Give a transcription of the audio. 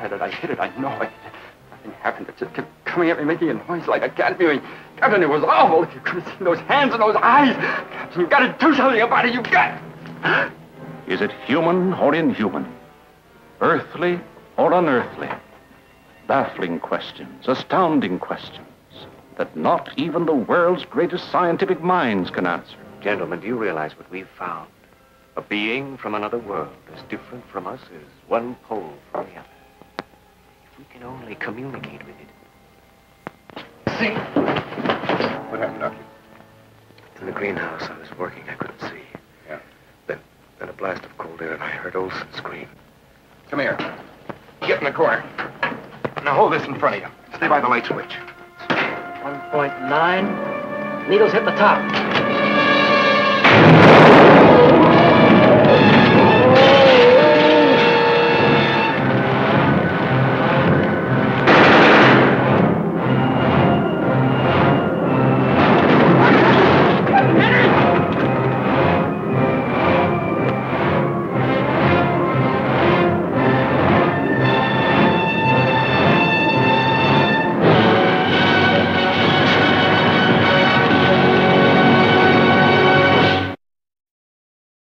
sir. I saw it. I shot it. I hit it. I know it. Nothing happened. It just kept coming at me, making a noise like a cat mewing. Captain, it was awful. If you could have seen those hands and those eyes. Captain, you've got to do something about it. You've got. Is it human or inhuman? Earthly or unearthly? Baffling questions, astounding questions that not even the world's greatest scientific minds can answer. Gentlemen, do you realize what we've found? A being from another world, as different from us as one pole from the other. If we can only communicate with it. See? What happened, Doctor? In the greenhouse, I was working. I couldn't see. Yeah. Then, then a blast of cold air, and I heard Olson scream. Come here. Get in the corner. Now hold this in front of you. Stay by the light switch. 1.9. Needles hit the top.